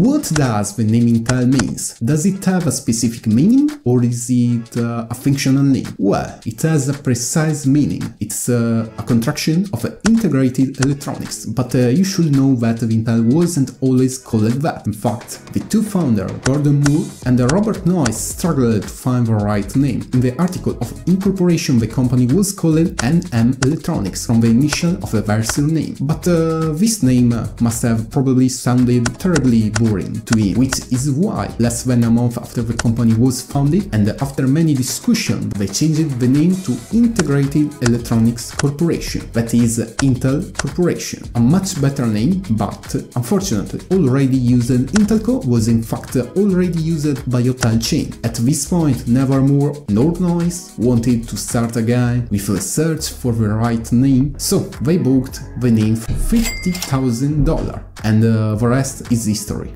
What does the name Intel means? Does it have a specific meaning or is it uh, a functional name? Well, it has a precise meaning. It's uh, a contraction of integrated electronics, but uh, you should know that Intel wasn't always called that. In fact, the two founders, Gordon Moore and Robert Noyce, struggled to find the right name. In the article of incorporation, the company was called NM Electronics from the initial of the Versal name, but uh, this name must have probably sounded terribly boring to him, which is why, less than a month after the company was founded and after many discussions, they changed the name to Integrated Electronics Corporation, that is Intel Corporation. A much better name, but unfortunately already used Intelco was in fact already used by Hotel Chain. At this point, neither Moore nor Noyce wanted to start again with a search for the right name, so they booked the name for $50,000 and uh, the rest is history.